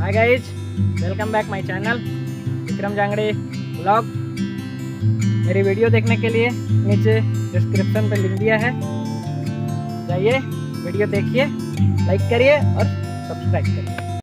Hi guys welcome back my channel Vikram Jangde blog मेरी video देखने के लिए नीचे डिस्क्रिप्शन पे लिख दिया है। जाइए वीडियो देखिए लाइक करिए और सब्सक्राइब करिए।